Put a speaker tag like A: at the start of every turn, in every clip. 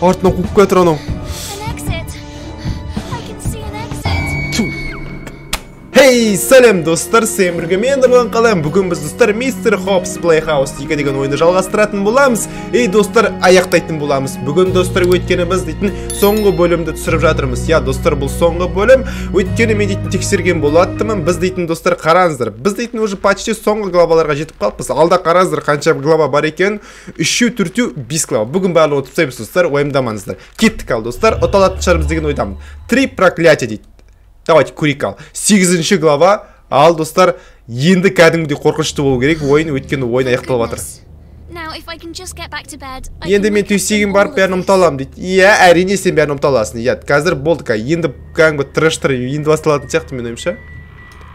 A: артынан қуып келе жатыр анау Хей, сәлем достар, сен бірге мен Нұрлан қалам. Бүгін біз достар Мистер Хопс Playhouse 2 деген ойынды жалғастыратын боламыз. Ей достар, аяқтайтын боламыз. Бүгін достар өйткені біз дейтін соңғы бөлімді түсіріп жатырмыз. Я достар, бұл соңғы бөлім. Өйткені мен дейтін тексерген болаттымын. Біз дейтін достар қараңыздар. Біз дейтін уже почти соңғы главаларға жетіп қалыппыз. Алда қараңыздар қанша глава бар екен. Үшеу, төртеу, бес глава. Бүгін барлығы ұтып тастаймыз достар, уайымдамаңыздар. Кеттік ал достар, ұта алатын шығармыз деген ойдамын. Три проклятия дейді давайте көрейік ал сегізінші глава. Ал достар енді кәдімгідей қорқынышты болу керек. Ойын өйткені ойын аяқталып жатыр. Енді мен
B: recap
A: төсегім
B: all
A: барып бәрін ұмыта аламын дейді. Иә әрине сен бәрін ұмыта аласың. Иә қазір болды ка енді кәдімгі трэштер енді басталатын сияқты менің ойымша.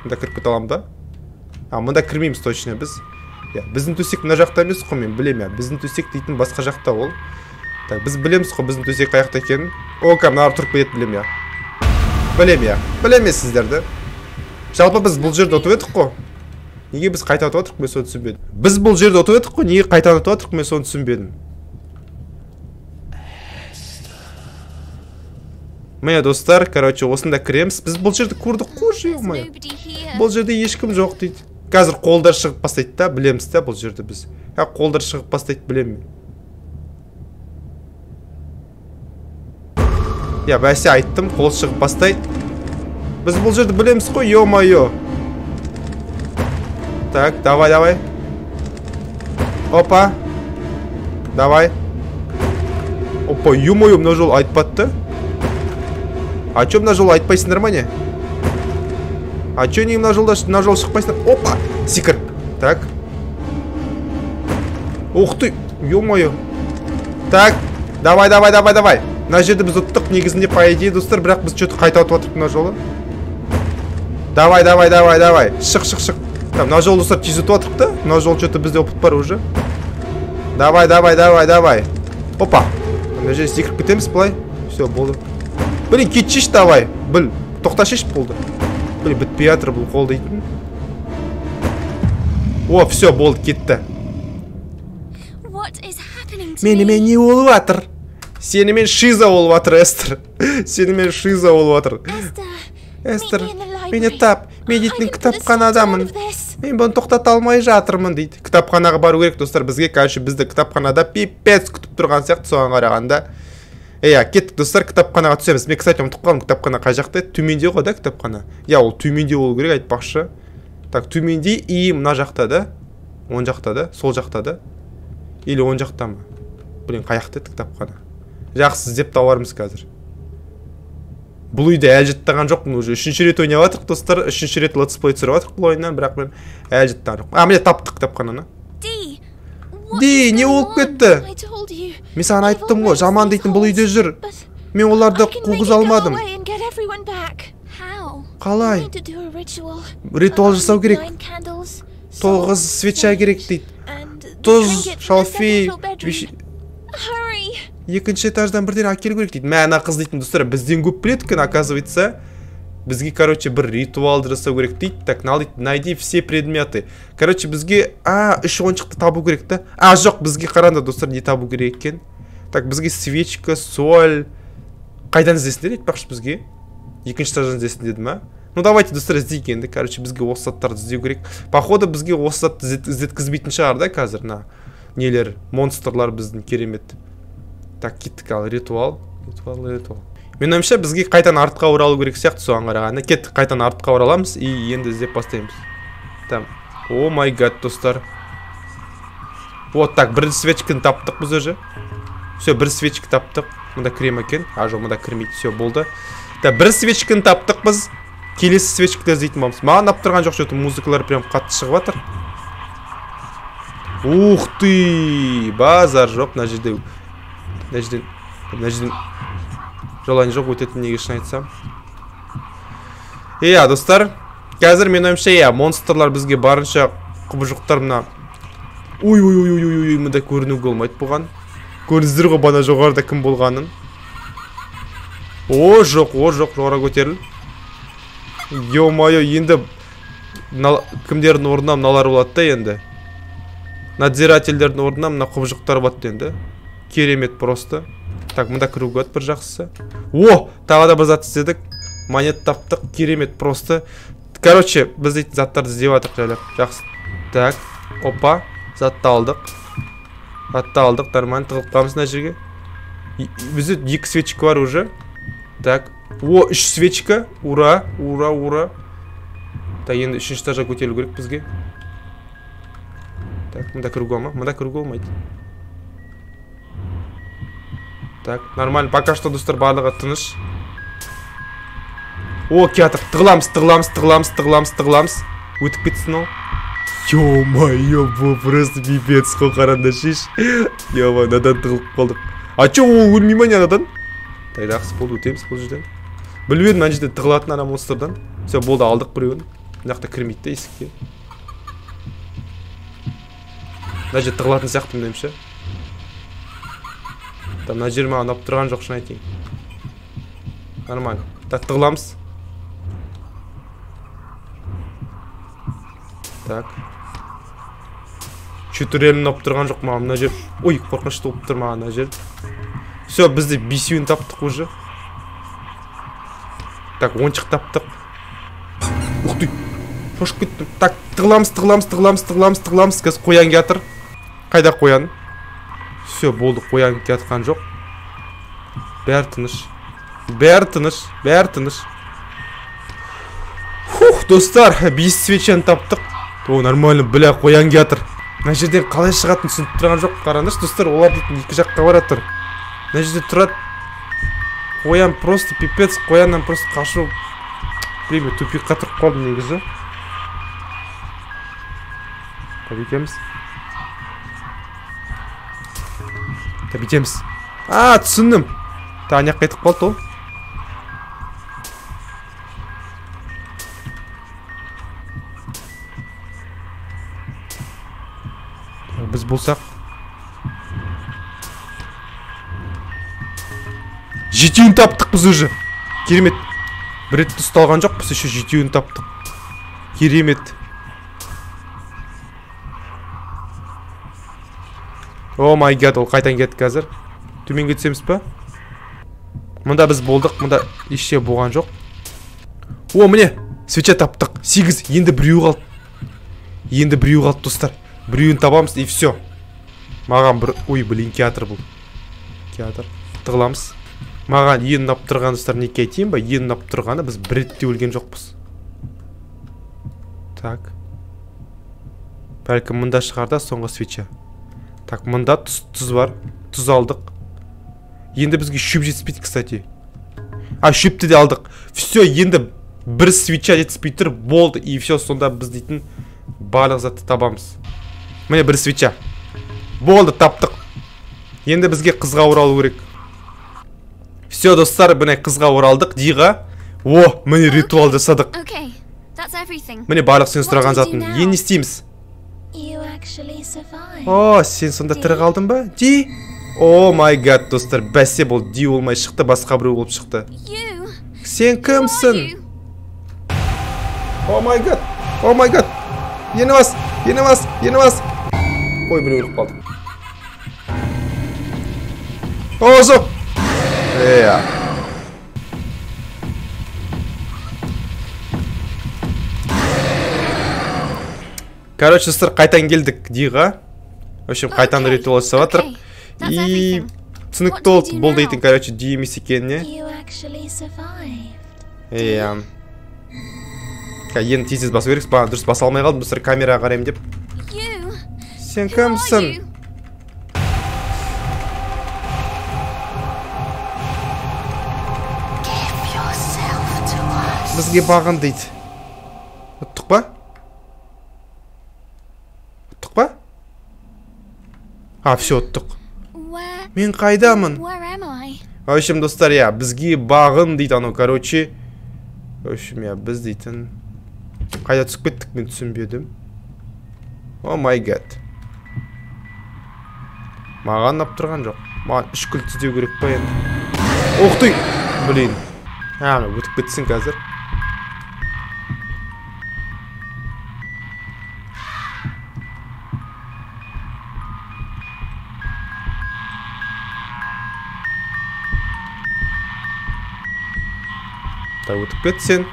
A: Мында кіріп кете аламын да. А мында кірмейміз точно біз. Иә біздің төсек мына жақта емес қой мен білемін иә. Біздің төсек дейтін басқа жақта ол. Так біз білеміз қой біздің төсек қай жақта екенін. О кәдімгі мына тұрып кетеді білемін иә. Білемін иә. Білеміз сіздерді. Жалпы біз бұл жерде ұтып едік қой. Неге біз қайта ұтып отырмық мен соны түсінбедім. Біз бұл жерде ұтып едік қой неге қайта ұтып отырмық мен соны түсінбедім. Міне достар короче осында кіреміз. Біз бұл жерді көрдік қой
B: here.
A: бұл жерде ешкім жоқ дейді. Қазір қолдар шығып бастайды да білеміз да бұл жерде біз. Ә қолдар шығып бастайды білемін иә бәсе айттым қол шығып бастайды біз бұл жерді білеміз қой ё моё так давай давай опа давай опа ё моё мына жолы айтпады да а чё мына жолы айтпайсыңдар ма не а чё не мына жолда мына жол шықпайсыңдар опа секір так ух ты ё моё так давай давай давай давай Мына жерді біз ұттық негізінде по идее достар бірақ біз что то қайта ұтып жатырмық мына жолы. Давай давай давай давай. Шық шық шық. Так, мына жолы достар тез ұтып жатырмық та. Мына жол что то бізде опыт бар уже. Давай давай давай давай. Опа. Мына жерге секіріп кетеміз былай. Все болды. Блин кетшеші давай. Біл тоқташеші болды. Блин бітпей жатыр бұл қол дейтін. О все болды кетті. Менімен не болып жатыр. Сенімен шиза болып жатыр эстер. Сенімен шиза болып жатыр эстер мені тап. Мен дейтін кітапханадамын мен бұны тоқтата алмай жатырмын дейді. Кітапханаға бару керек достар бізге. Короче бізді кітапханада пипец күтіп тұрған сияқты соған қарағанда. Иә кеттік достар кітапханаға түсеміз. Мен кстати ұмытып қалдым кітапхана қай жақта? Төменде ғой да кітапхана. Иә ол төменде болу керек айтпақшы. Так төменде и мына жақта да оң жақта да сол жақта да. Или оң жақта ма? Блин қай жақта еді кітапхана? Жақсы іздеп табармыз қазір. Бұл үйде әлі жаттаған жоқпын уже. Үшінші рет ойнап жатырмық достар. Үшінші рет летсплей түсіріп жатырмық бұл ойыннан бірақ мен әлі жаттаған жоқпын. А міне таптық кітапхананы.
B: Is
A: не болып кетті? Мен саған айттым ғой жаман дейтін бұл үйде жүр. мен оларды қуғыза алмадым. қалай? Ритуал жасау керек. тоғыз свеча керек дейді. тұз шалфей екінші этаждан бірден әкелу керек дейді. Мә ана қыз дейтін достар бізден көп біледі екен оказывается. Бізге короче бір ритуалды жасау керек дейді так мынау дейді найди все предметы. Короче бізге а үш ойыншықты табу керек та. А жоқ бізге қараңдар достар не табу керек екен? Так бізге свечка соль. Қайдан іздесін деді айтпақшы бізге? Екінші этаждан іздесін деді ма? Ну давайте достар іздейік енді. Короче бізге осы заттарды іздеу керек. Походу бізге осы затты іздет- іздеткізбейтін шығар да қазір мына нелер монстрлар біздің керемет. Так кеттік ал ритуал ритуал ритуал. Менің ойымша бізге қайтадан артқа оралу керек сияқты соған қарағанда кеттік қайтадан артқа ораламыз и енді іздеп бастаймыз. Там. О май гад достар. Вот так бірінші свечканы таптық біз уже. Все бір свечка таптық. Мында кіре ма екен. А жоқ мында кірмейді. Все болды. Так бір свечканы таптық біз. Келесі свечканы іздейтін боламыз. Маған ұнап тұрған жоқ что то музыкалар прям қатты шығып жатыр ух ты! Базар жоқ мына жерде. Мына жерден мына жерден желание жоқ өтетін неге шын айтсам иә достар қазір менің ойымша иә монстрлар бізге барынша құбыжықтар мына ой ой ой ой ой мында көрінуге болмайды бұған көрдіңіздер ғой бана жоғарыда кім болғанын о жоқ о жоқ жоғары көтеріл е мое енді кімдердің орнына мыналар болады да енді надзирательдердің орнына мына құбыжықтар болады енді керемет просто. Так мында кіруге болады бір жақсысы. О тағы да бір зат іздедік. Монет таптық керемет просто. Короче біз дейтін заттарды іздеп жатырмық жайлап жақсы. Так опа затты алдық. Затты алдық нормально тығылып қаламыз мына жерге. Бізде екі свечка бар уже. Так о үш свечка. Ура ура ура. Так енді үшінші этажға көтерілу керек бізге. Так мында кіруге ма мында кіруге болмайды. Так нормально. Пока что достар барлығы тыныш. О келатыр тығыламыз тығыламыз тығыламыз тығыламыз тығыламыз өтіп кетсін ол. Ё-моё бұл просто пипец қой қарандашиш ё-моё мынадан тығылып қалдық. А чё ол өлмей ма не анадан так жақсы болды өтеміз бұл жерден. Біліп едім мына жерде тығылатын ана монстрдан все болды алдық біреуін. Мына жақта кірмейді да есікке. Мына жерде тығылатын сияқты менің да мына жер маған ұнап тұрған жоқ шын айтайын. Нормально так тығыламыз так. Че-то реально ұнап тұрған жоқ маған мына жер ой қорқынышты болып тұр маған мына жер. Все бізде бесеуін таптық уже. Так оншық таптық. Ух ты! Шошып кеттім так тығыламыз тығыламыз тығыламыз тығыламыз тығыламыз. Қазір қоян келе қайда қоян? Все болды қоян келе жатқан жоқ. Бәрі тыныш. Бәрі тыныш бәрі тыныш. Фух достар бес свечаны таптық. О нормально бля қоян келе жатыр мына жерден қалай шығатынын түсініп тұрған жоқ. Қараңдаршы достар олар дейтін екі жаққа бара жатыр мына жерде тұрады. Қоян просто пипец қояннан просто қашу. Блин мен тупикқа тұрып қалдым негізі. Бүйтеміз а түсіндім. Так ана кетіп қалды ол. Біз болсақ. Жетеуін таптық біз уже. Керемет. Бір рет ұсталған жоқпыз еще жетеуін таптық. Керемет. О май гад ол қайтадан кетті қазір? Төменге түсеміз ба мұнда біз болдық мұнда ештеңе болған жоқ. О міне свеча таптық. Сегіз енді біреу қалды. Енді біреу қалды достар. Біреуін табамыз и все маған бір ой блин театр бұл. Театр. Тығыламыз. Маған ең ұнап тұрған достар неге айтайын ба? Ең ұнап тұрғаны біз бір ретте өлген жоқпыз. Так. Бәлкім мында шығар да соңғы свеча. Так мында тұз, тұз бар тұз алдық. Енді бізге шөп жетіспейді кстати. А шөпті де алдық. Все енді бір свеча жетіспей тұр болды и все сонда біз дейтін барлық затты табамыз. Міне бір свеча. Болды таптық. Енді бізге қызға оралу керек. Все достар міне қызға оралдық диға. О міне ритуал жасадық. Міне барлық сен сұраған
B: now?
A: енді не істейміз. О сен сонда тірі қалдың ба? Ди? О май гад достар бәсе бұл ди болмай шықты басқа біреу болып шықты. Сен кімсің? о май гад о май гад. Ені бас ені бас ені бас ой біреу өліп қалды. О жоқ иә короче достар қайтадан келдік диға. В общем қайтадан
B: Okay,
A: ритуал жасап
B: that's
A: и түсінікті болды бұл дейтін короче ди емес екеніне иә енді тез тез басу керек маған дұрыс баса алмай қалдым достар камераға қараймын деп. Сен кімсің? бізге бағын дейді ұттық па ұттық па а все ұттық мен қайдамын в общем достар иә бізге бағын дейді анау короче в общем иә біз дейтін қайда түсіп кеттік мен түсінбедім о май гад маған ұнап тұрған жоқ маған үш кілт іздеу керек па енді ух ты блин а өтіп кетсін қазір өтіп кет сен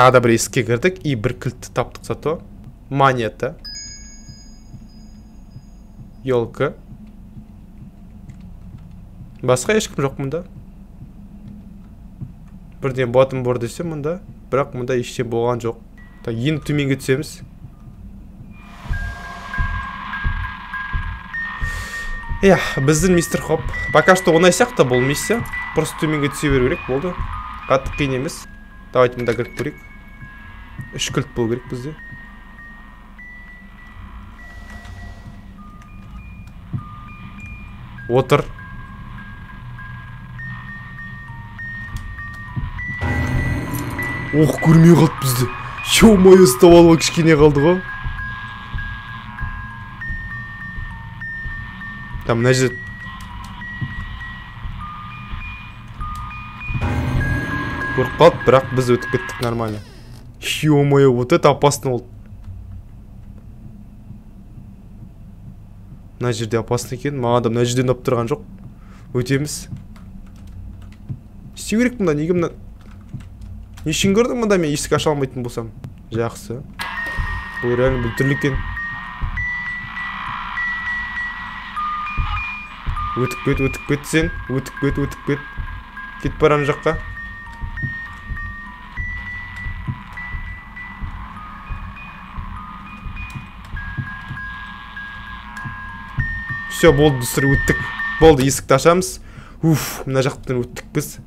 A: тағы да бір есікке кірдік и бір кілтті таптық зато. Монета. Елка. Басқа ешкім жоқ мұнда. Бірден ботым бор десем мұнда. Бірақ мұнда ештеңе болған жоқ. Так енді төменге түсеміз. Иә біздің мистер хоп. Пока что оңай сияқты бұл миссия просто төменге түсе беру керек болды. Қатты қиын емес. Давайте мында кіріп көрейік. Үш кілт болу керек бізде. Отыр. Ох көрмей қалды бізді. Е мое кішкене қалды ғой там мына жерде көріп қалды бірақ біз өтіп кеттік нормально. Е мое вот это опасно болды мына жерде опасно екен маған да мына жерден ұнап тұрған жоқ. Өтеміз. Істеу керек мында неге мына не үшін мұнда мен есік аша алмайтын болсам? Жақсы. Бұл реально бұл түрлі екен. Өтіп кет өтіп кет сен өтіп кет. Өтіп кет кетіп барамын жаққа. Все болды достар өттік. Болды есікті ашамыз. Уф мына жақтан өттік біз.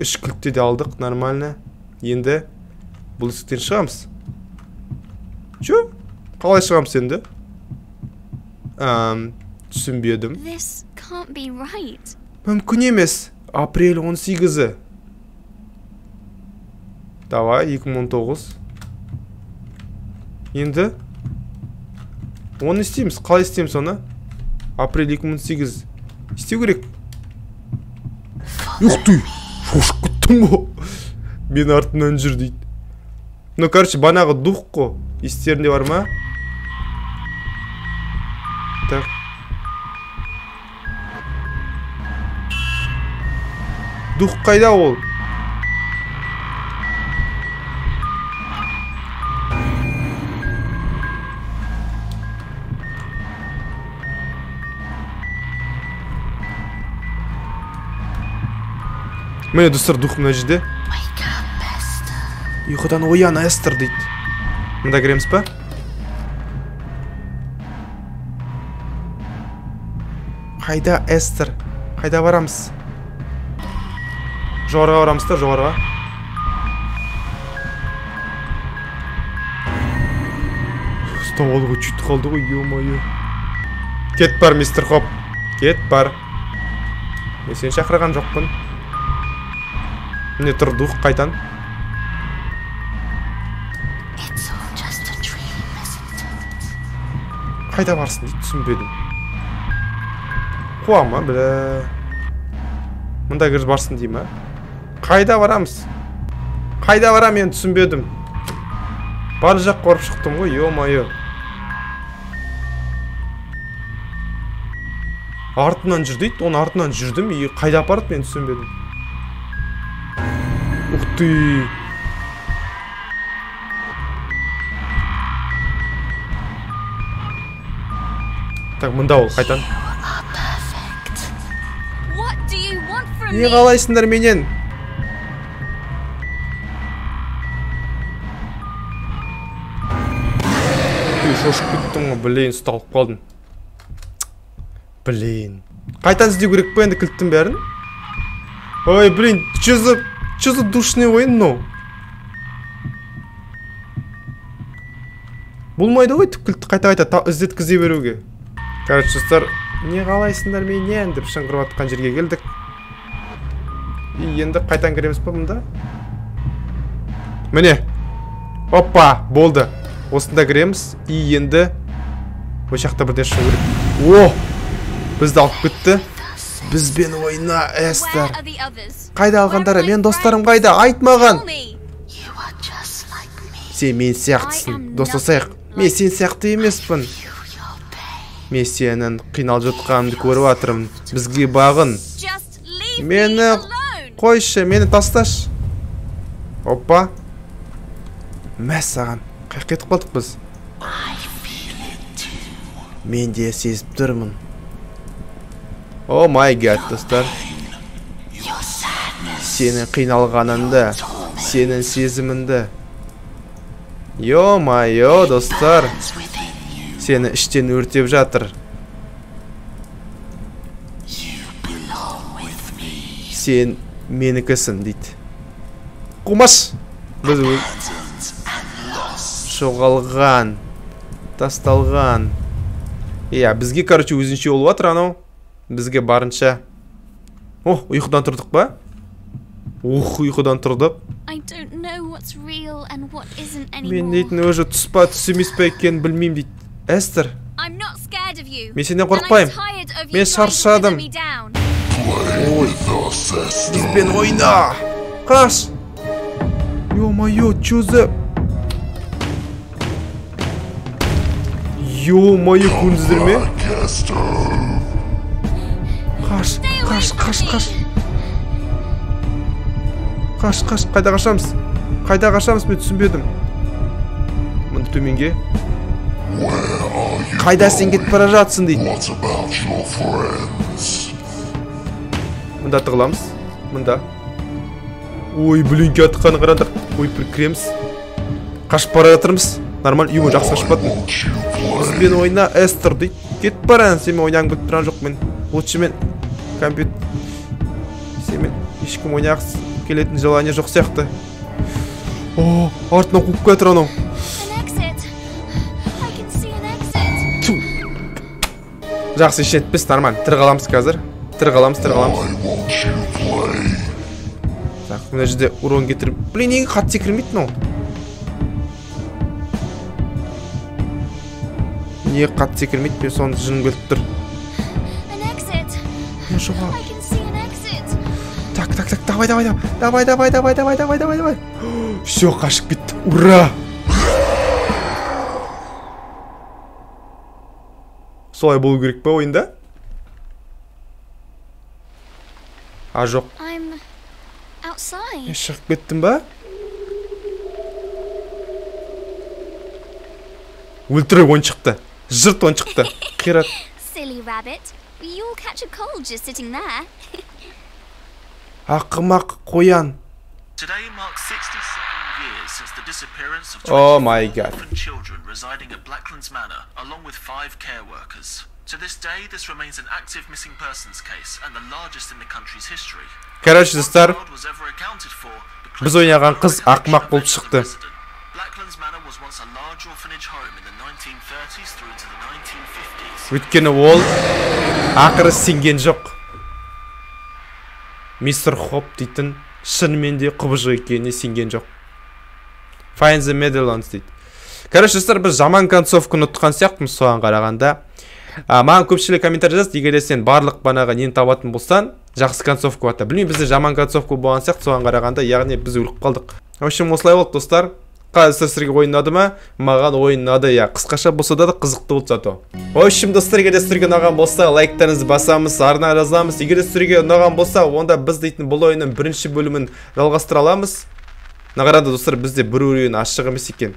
A: Үш кілтті де алдық нормально. Енді бұл есіктен шығамыз. Че қалай шығамыз енді? Түсінбедім.
B: Can't be right.
A: мүмкін емес. Апрель 18-і давай 2019 енді? Оны істейміз. Қалай істейміз оны? Апрель 2018 істеу керек. Ух ты! Шошып кеттім ғой. Мен артымнан жүр дейді. Ну короче банағы дух қой. Естерінде бар ма? Дух қайда ол? Міне достар дух мына жерде. Ұйқыдан оян эстер дейді. Мында кіреміз ба қайда эстер? Қайда барамыз? Жоғарыға барамыз да жоғарыға ұстап алуға сөйтіп қалды ғой е мое кет бар мистер хоп. Кет бар. Мен сені шақырған жоқпын. Міне тұр дух қайтан? Қайда барсың дейді түсінбедім. Қуа ма бля мында кіріп барсын дей ма? Қайда барамыз? Қайда барам мен түсінбедім. Бар жаққа барып шықтым ғой е мое артынан жүр дейді оның артынан жүрдім и қайда апарды мен түсінбедім. Ух ты! Так мында ол қайтан? Не қалайсыңдар менен? Шошып кеттім ғой блин ұсталып қалдым блин. Қайтан іздеу керек па енді кілттің бәрін? Ой блин че за че за душный ойын мынау болмайды ғой түп кілтті қайта қайта та- іздеткізе беруге. Короче достар не қалайсыңдар менен деп шыңғырып жатқан жерге келдік. И енді қайтан кіреміз ба мұнда? Міне. Опа болды. Осында кіреміз. И енді ол жақта бірден шығу керек. О! Бізді алып кетті. Бізбен ойна эстер. Қайда алғандары? Мен достарым қайда? Айт маған! Сен мен сияқтысың. Достасайық мен сен сияқты емеспін. Мен сенің қиналып жатқаныңды көріп жатырмын бізге бағын. Мені- қойшы мені тасташы. Опа. Мә саған. Қай кетіп қалдық біз мен де сезіп тұрмын о май гад достар сенің қиналғаныңды сенің сезіміңді йо майо достар сені іштен өртеп жатыр. Сен менікісің дейді қумаш біз жоғалған тасталған. Иә бізге короче өзінше болып жатыр анау. Бізге барынша. О ұйқыдан тұрдық па? Ух ұйқыдан тұрдық. Мен дейтін уже түс па түс емес па екенін білмеймін дейді. Эстер. Мен сенен қорықпаймын. Мен шаршадым. бізбен ойна. Қаш е мое че за ё моё көрдіңіздер ме қаш қаш қаш қаш қаш қаш қайда қашамыз? Қайда қашамыз мен түсінбедім мында төменге. Қайда сен кетіп бара жатсың дейді. Мында тығыламыз мында. Ой блинке атқаны қараңдар. Ой кіреміз. Қашып бара жатырмыз. Нормально үйге жақсы
C: play?
A: бізбен ойна эстер дейді кетіп барамын сенімен ойнағым келіп тұрған жоқ мен лучше мен компьютер сенімен ешкім ойнағысы келетін желание жоқ сияқты о артынан қуып анау
B: see an exit.
A: жақсы ештеңе етпес нормально тірі қаламыз қазір тірі қаламыз тірі қаламыз мына жерде урон кетіріп блин неге қатты секірмейді мынау неге қатты секірмейді мен соны жыным келіп тұр не так так так давай давай давай давай давай давай давай давай давай все қашып кетті ура солай болу керек па ойында а жоқ мен шығып кеттім ба өлтірек ойыншықты Zırt çıktı. Kirat.
B: Silly rabbit. You'll catch a cold just sitting there.
A: Akmak koyan.
D: Today marks 67 years since the disappearance of
A: oh my God.
D: children residing at Blacklands Manor, along with five care workers. To this day, this remains an active missing persons case and the largest in the country's history.
A: Kardeşler, biz
D: oynayan kız akmak
A: bulup
D: çıktı. Blacklands Manor was once a large orphanage home in the 1930s through to the 1950s.
A: өйткені ол ақыры сенген жоқ. Мистер хоп дейтін шынымен де құбыжық екеніне сенген жоқ. Find the medallions дейді. Короче достар біз жаман концовканы ұтқан сияқтымыз соған қарағанда. А, маған көпшілік комментарий жазды егер де сен барлық банағы нені табатын болсаң жақсы концовка болады білмеймін бізде жаман концовка болған сияқты соған қарағанда яғни біз өліп қалдық. В общем осылай болды достар. Қазір сіздерге ойын ұнады ма? Маған ойын ұнады иә. Қысқаша болса да қызықты болды зато. В общем достар егер де сіздерге ұнаған болса лайктарыңызды басамыз арна жазамыз. Егер де сіздерге ұнаған болса онда біз дейтін бұл ойынның бірінші бөлімін жалғастыра аламыз. Мына қараңдар достар бізде бір ойын ашық емес екен.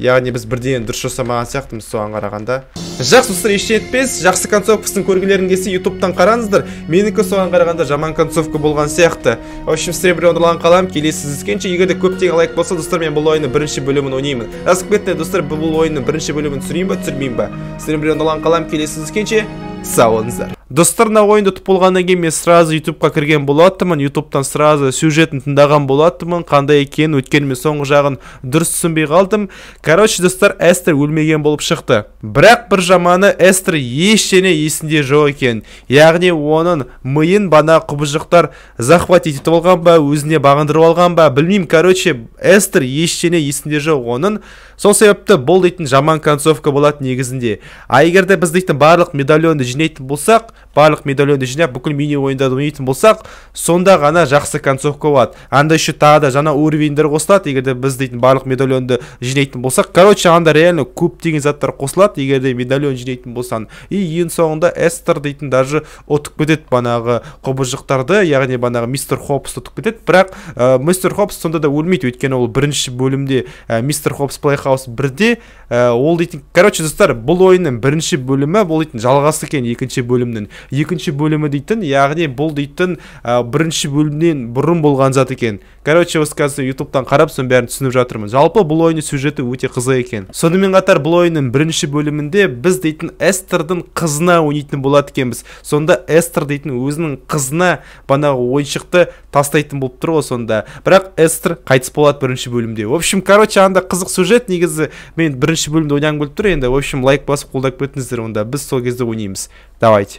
A: Яғни біз бірдеңені дұрыс жасамаған сияқтымыз соған қарағанда. Жақсы достар ештеңе етпес. Жақсы концовкасын көргілерің келсе ютубтан қараңыздар. Менікі соған қарағанда жаман концовка болған сияқты. В общем бірге нұрлан қалам. Келесі жүздескенше егер де көптеген лайк болса достар мен бұл ойынның бірінші бөлімін ойнаймын. Жазып кетті достар бұл ойынның бірінші бөлімін түсірейін ба түсірмеймін ба? Сіздермен бірге нұрлан қалам. Келесі жүздескенше сау болыңыздар. Достар мына ойынды ұтып болғаннан кейін мен сразу ютубқа кірген болатынмын. Ютубтан сразу сюжетін тыңдаған болатынмын. Қандай екенін өйткені мен соңғы жағын дұрыс түсінбей қалдым. Короче достар эстер өлмеген болып шықты. Бірақ бір жаманы эстер ештеңе есінде жоқ екен. Яғни оның миын бана құбыжықтар захватить етіп алған ба өзіне бағындырып алған ба білмеймін. Короче эстер ештеңе есінде жоқ. Оның сол себепті бұл дейтін жаман концовка болады негізінде. А егер де біз дейтін барлық медальонды жинайтын болсақ барлық медальонды жинап бүкіл мини ойындарды ойнайтын болсақ сонда ғана жақсы концовка болады. Анда еще тағы да жаңа уровеньдер қосылады. Егер де біз дейтін барлық медальонды жинайтын болсақ короче анда реально көптеген заттар қосылады. Егер де медальон жинайтын болсаң и ең соңында эстер дейтін даже ұтып кетеді банағы құбыжықтарды яғни банағы мистер хопсты ұтып кетеді. Бірақ ә, мистер хопс сонда да өлмейді өйткені ол бірінші бөлімде ә, мистер хопс плейхаус бірде. Ә, ол дейтін короче достар бұл ойынның бірінші бөлімі бұл дейтін жалғасы екен екінші бөлімнің. Екінші бөлімі дейтін яғни бұл дейтін ә, бірінші бөлімнен бұрын болған зат екен. Короче осы қазір ютубтан қарап соның бәрін түсініп жатырмын жалпы бұл ойынның сюжеті өте қызық екен. Сонымен қатар бұл ойынның бірінші бөлімінде біз дейтін эстердің қызына ойнайтын болады екенбіз. Сонда эстер дейтін өзінің қызына банағы ойыншықты тастайтын болып тұр ғой сонда. Бірақ эстер қайтыс болады бірінші бөлімде. В общем короче анда қызық сюжет. Негізі мен бірінші бөлімде ойнағым келіп тұр. Енді в общем лайк басып қолдап кетіңіздер онда. Біз сол кезде ойнаймыз. Давайте.